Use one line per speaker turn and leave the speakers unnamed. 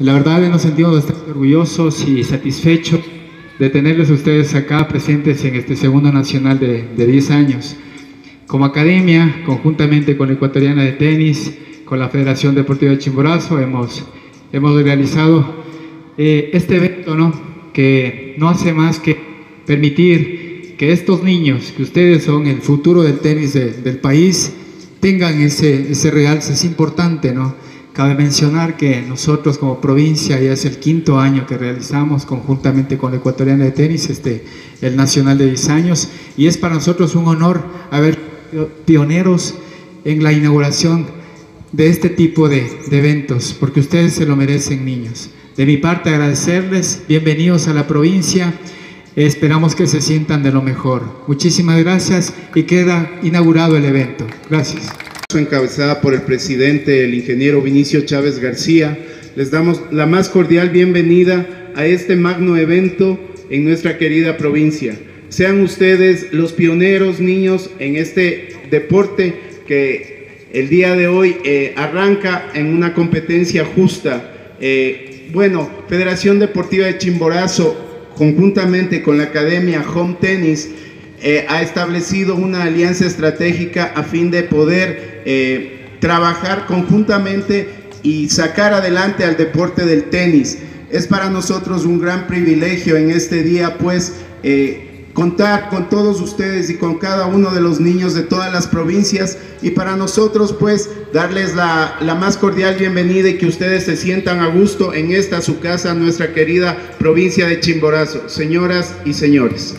La verdad nos sentimos bastante orgullosos y satisfechos de tenerles a ustedes acá presentes en este segundo nacional de, de 10 años. Como academia, conjuntamente con la Ecuatoriana de Tenis, con la Federación Deportiva de Chimborazo, hemos, hemos realizado eh, este evento, ¿no? que no hace más que permitir que estos niños, que ustedes son el futuro del tenis del país, tengan ese, ese realce. Es importante, ¿no? Cabe mencionar que nosotros como provincia ya es el quinto año que realizamos conjuntamente con la Ecuatoriana de Tenis, este, el Nacional de 10 años, y es para nosotros un honor haber pioneros en la inauguración de este tipo de, de eventos, porque ustedes se lo merecen, niños. De mi parte, agradecerles, bienvenidos a la provincia, esperamos que se sientan de lo mejor. Muchísimas gracias y queda inaugurado el evento. Gracias
encabezada por el presidente, el ingeniero Vinicio Chávez García. Les damos la más cordial bienvenida a este magno evento en nuestra querida provincia. Sean ustedes los pioneros niños en este deporte que el día de hoy eh, arranca en una competencia justa. Eh, bueno, Federación Deportiva de Chimborazo, conjuntamente con la Academia Home Tennis, eh, ha establecido una alianza estratégica a fin de poder eh, trabajar conjuntamente y sacar adelante al deporte del tenis. Es para nosotros un gran privilegio en este día, pues, eh, contar con todos ustedes y con cada uno de los niños de todas las provincias y para nosotros, pues, darles la, la más cordial bienvenida y que ustedes se sientan a gusto en esta su casa, nuestra querida provincia de Chimborazo. Señoras y señores.